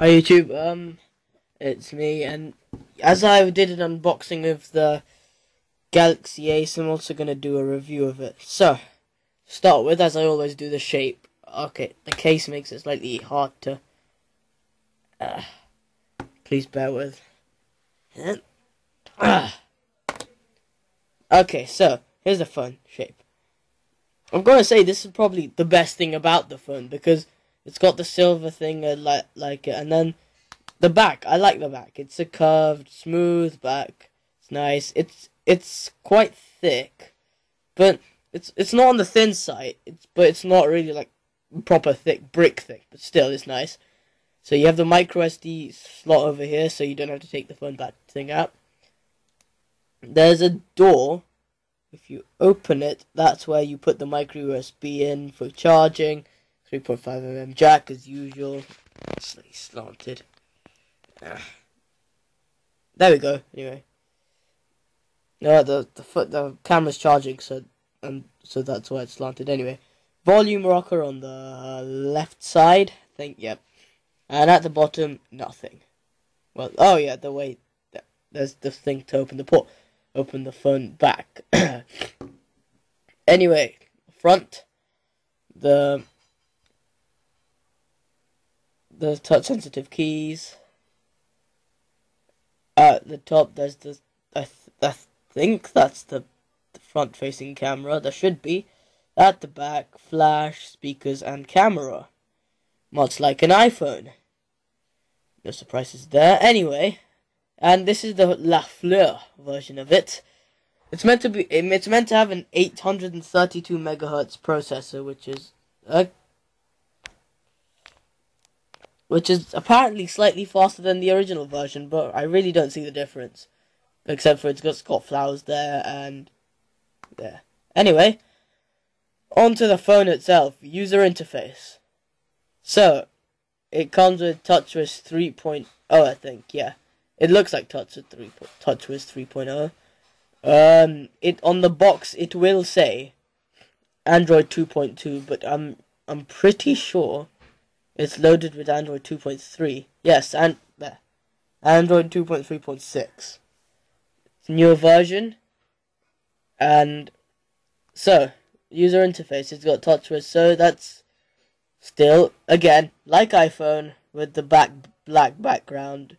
Hi YouTube, um, it's me, and as I did an unboxing of the Galaxy Ace, I'm also gonna do a review of it. So, start with, as I always do, the shape. Okay, the case makes it slightly hard to, uh, please bear with. Okay, so, here's the phone shape. I'm gonna say this is probably the best thing about the phone, because it's got the silver thing uh, like like it, and then the back. I like the back. It's a curved, smooth back. It's nice. It's it's quite thick, but it's it's not on the thin side. It's but it's not really like proper thick, brick thick. But still, it's nice. So you have the micro SD slot over here, so you don't have to take the phone back thing out. There's a door. If you open it, that's where you put the micro USB in for charging 3.5mm jack as usual. Slightly slanted. Ah. There we go. Anyway. No, the the foot the camera's charging, so and so that's why it's slanted. Anyway, volume rocker on the left side. I think yep. And at the bottom, nothing. Well, oh yeah, the way there's the thing to open the port, open the phone back. anyway, front, the the touch sensitive keys. At the top, there's the I, th I think that's the, the front facing camera. There should be. At the back, flash, speakers, and camera. Much like an iPhone. No surprises there. Anyway, and this is the La Fleur version of it. It's meant to be. It's meant to have an 832 megahertz processor, which is a which is apparently slightly faster than the original version, but I really don't see the difference. Except for it's got, got flowers there and there. Anyway, onto the phone itself, user interface. So, it comes with TouchWiz 3.0, I think, yeah. It looks like TouchWiz 3, TouchWiz 3.0. Um, it on the box it will say Android 2.2, but I'm I'm pretty sure it's loaded with Android 2.3. Yes, and there. Android 2.3.6. It's a newer version. And so, user interface, it's got TouchWiz, so that's still, again, like iPhone, with the back black background.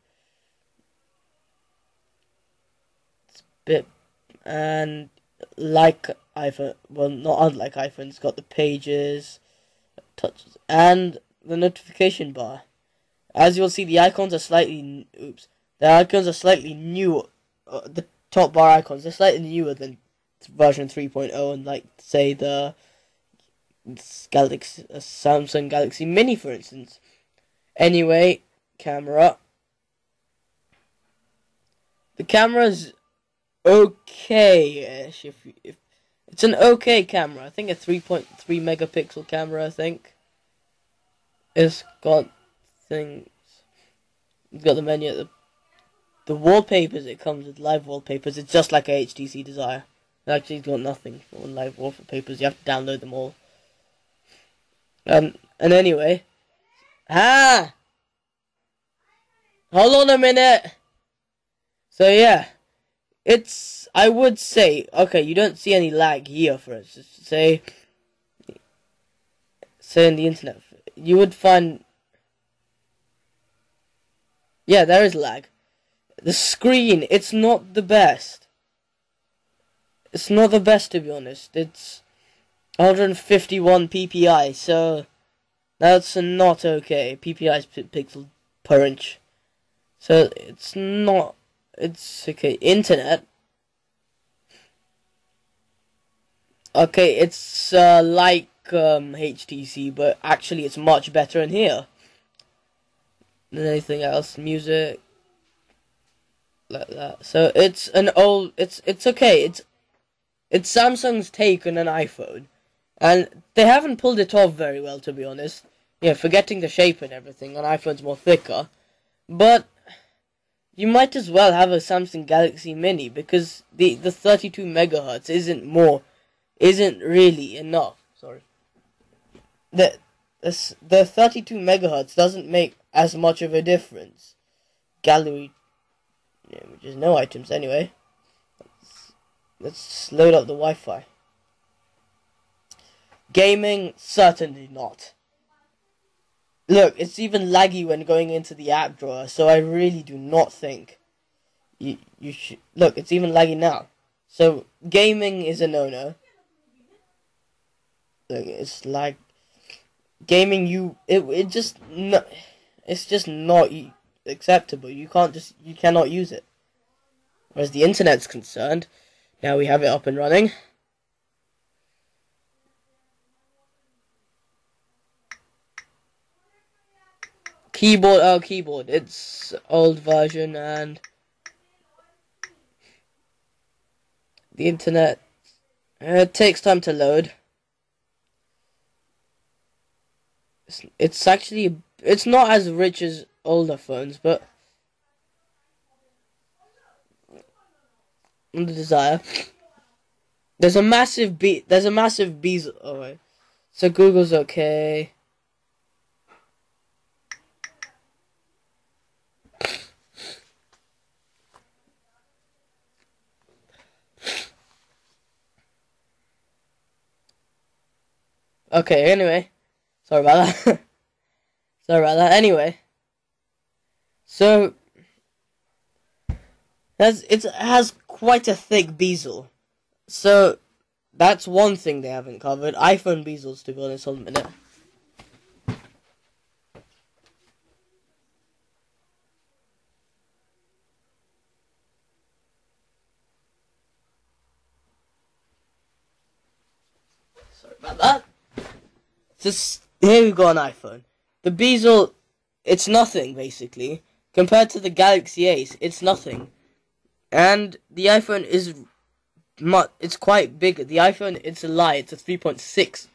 It's bit, and like iPhone, well, not unlike iPhone, it's got the pages, touches, and the notification bar. As you'll see, the icons are slightly, oops, the icons are slightly newer. Uh, the top bar icons are slightly newer than version 3.0 and like, say, the Galaxy, uh, Samsung Galaxy Mini, for instance. Anyway, camera. The camera's okay-ish. If, if it's an okay camera, I think a 3.3 megapixel camera. I think. It's got things. It's got the menu. The, the wallpapers. It comes with live wallpapers. It's just like a HTC Desire. Actually It actually got nothing on live wallpapers. You have to download them all. Um. And anyway, ah, hold on a minute. So yeah, it's. I would say okay. You don't see any lag here, for instance. Say, say in the internet you would find yeah there is lag. The screen it's not the best. It's not the best to be honest. It's 151 ppi so that's not okay. Ppi is pixel per inch. So it's not it's okay. Internet. Okay it's uh, like um, HTC, but actually it's much better in here than anything else. Music, like that. So it's an old. It's it's okay. It's it's Samsung's take on an iPhone, and they haven't pulled it off very well, to be honest. Yeah, forgetting the shape and everything. On iPhone's more thicker, but you might as well have a Samsung Galaxy Mini because the the 32 megahertz isn't more, isn't really enough. The the, the 32 megahertz doesn't make as much of a difference. Gallery, which is no items anyway. Let's, let's load up the Wi-Fi. Gaming, certainly not. Look, it's even laggy when going into the app drawer, so I really do not think you you should look. It's even laggy now. So gaming is a no-no. Look, it's like gaming. You it it just no, it's just not acceptable. You can't just you cannot use it. Whereas the internet's concerned, now we have it up and running. Keyboard, oh keyboard, it's old version and the internet uh, it takes time to load. It's, it's actually it's not as rich as older phones, but the desire. There's a massive be there's a massive bees. Oh wait. So Google's okay. Okay, anyway. Sorry about that. Sorry about that. Anyway. So that's it has quite a thick bezel. So that's one thing they haven't covered. iPhone bezels to be honest, hold a minute. Sorry about that. Just here we got an iPhone. The bezel, it's nothing basically compared to the Galaxy Ace. It's nothing, and the iPhone is, it's quite big. The iPhone, it's a lie. It's a 3.6,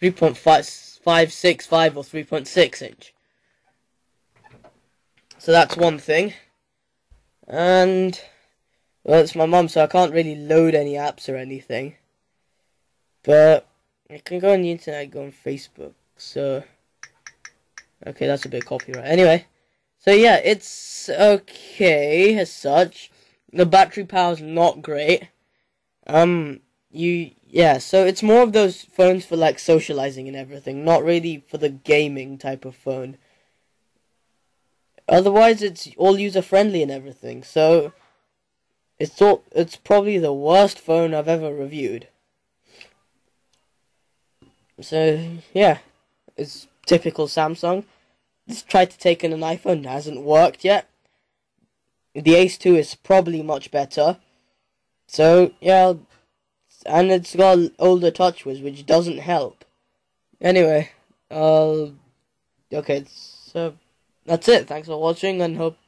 3.565 or 3.6 inch. So that's one thing, and well, it's my mum, so I can't really load any apps or anything. But I can go on the internet, go on Facebook. So, okay, that's a bit copyright. Anyway, so yeah, it's okay as such. The battery power's not great. Um, you yeah, so it's more of those phones for like socializing and everything, not really for the gaming type of phone. Otherwise, it's all user friendly and everything. So, it's all, it's probably the worst phone I've ever reviewed. So yeah, it's typical Samsung. It's tried to take in an iPhone, hasn't worked yet. The Ace 2 is probably much better. So yeah, and it's got older TouchWiz, which doesn't help. Anyway, uh, okay, so that's it. Thanks for watching, and hope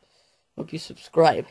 hope you subscribe.